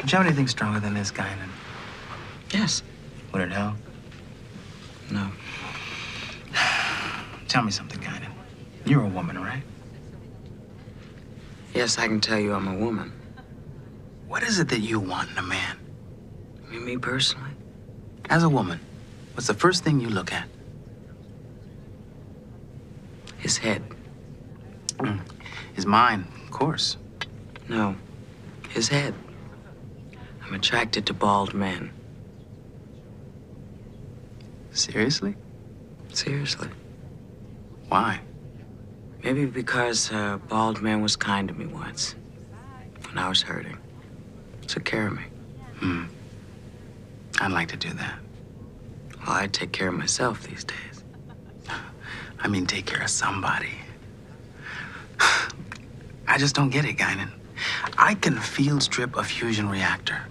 Don't you have anything stronger than this, Guinan? Yes. Would it help? No. Tell me something, Guinan. You're a woman, right? Yes, I can tell you I'm a woman. What is it that you want in a man? You mean me personally? As a woman, what's the first thing you look at? His head. Mm. His mind, of course. No. His head. I'm attracted to bald men. Seriously? Seriously. Why? Maybe because a bald man was kind to me once. When I was hurting. Took care of me. Hmm. I'd like to do that. Well, I take care of myself these days. I mean, take care of somebody. I just don't get it, Guinan. I can field strip a fusion reactor.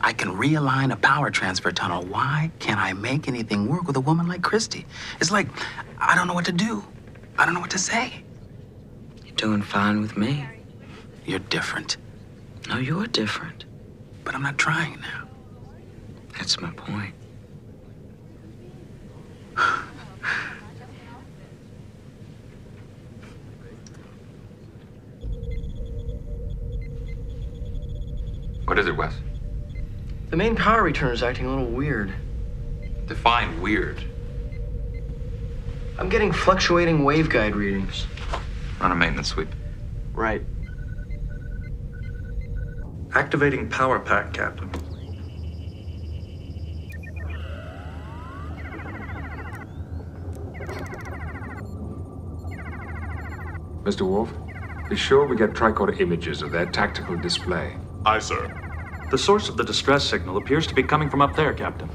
I can realign a power transfer tunnel. Why can't I make anything work with a woman like Christy? It's like, I don't know what to do. I don't know what to say. You're doing fine with me. You're different. No, you're different. But I'm not trying now. That's my point. What is it, Wes? The main power return is acting a little weird. Define weird. I'm getting fluctuating waveguide readings. Run a maintenance sweep. Right. Activating power pack, Captain. Mr. Worf, be sure we get tricorder images of their tactical display. Aye, sir. The source of the distress signal appears to be coming from up there, Captain.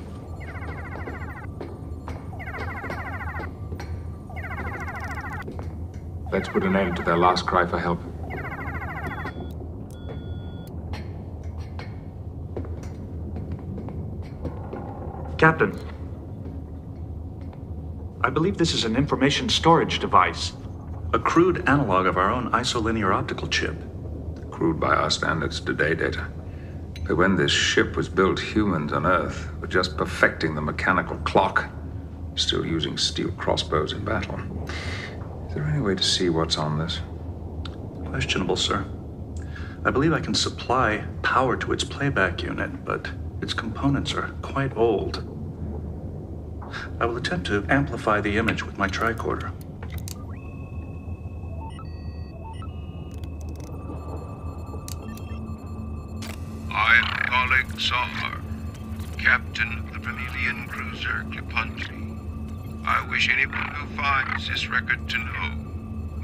Let's put an end to their last cry for help. Captain, I believe this is an information storage device. A crude analog of our own isolinear optical chip. Crude by our standards today, Data. But when this ship was built, humans on Earth were just perfecting the mechanical clock, still using steel crossbows in battle. Is there any way to see what's on this? Questionable, sir. I believe I can supply power to its playback unit, but its components are quite old. I will attempt to amplify the image with my tricorder. Galek Sar, captain of the Promellian cruiser Cleponji. I wish anyone who finds this record to know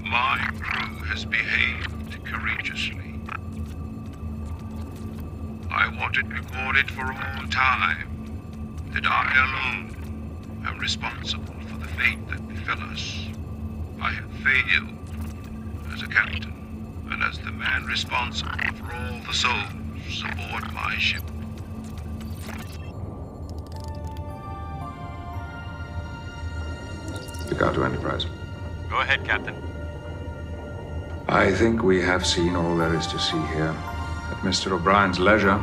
my crew has behaved courageously. I want it recorded for all time that I alone am responsible for the fate that befell us. I have failed as a captain and as the man responsible for all the souls aboard my ship. Picard to Enterprise. Go ahead, Captain. I think we have seen all there is to see here. At Mr. O'Brien's leisure,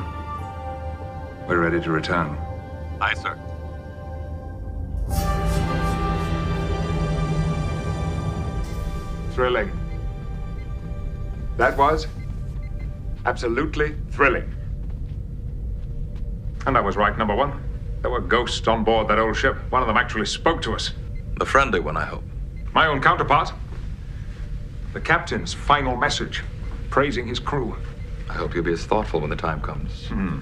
we're ready to return. Aye, sir. Thrilling. That was absolutely thrilling. And I was right, number one. There were ghosts on board that old ship. One of them actually spoke to us. The friendly one, I hope. My own counterpart. The captain's final message, praising his crew. I hope you'll be as thoughtful when the time comes. Hmm.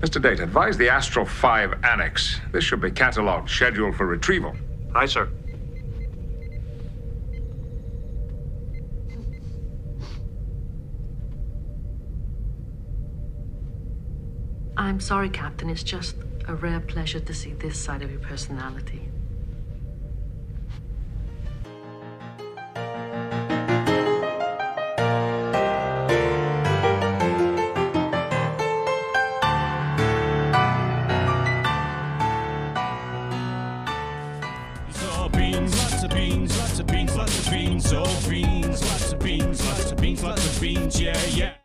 Mr. Data, advise the Astral 5 Annex. This should be catalogued, scheduled for retrieval. Aye, sir. I'm sorry, Captain. It's just a rare pleasure to see this side of your personality. Beans, lots of beans, beans, lots of beans, lots of beans, lots of beans, yeah, yeah.